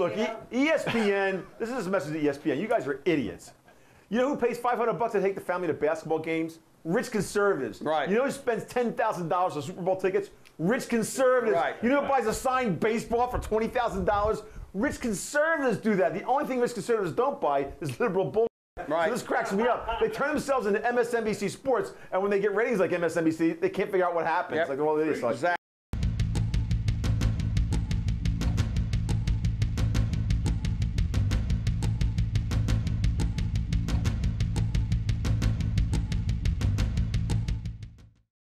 Look. ESPN. This is a message to ESPN. You guys are idiots. You know who pays 500 bucks to take the family to basketball games? Rich conservatives. Right. You know who spends $10,000 on Super Bowl tickets? Rich conservatives. Right. You know who buys a signed baseball for $20,000? Rich conservatives do that. The only thing rich conservatives don't buy is liberal bull. Right. So this cracks me up. They turn themselves into MSNBC Sports, and when they get ratings like MSNBC, they can't figure out what happens. Yep. Like, well, it is. Exactly.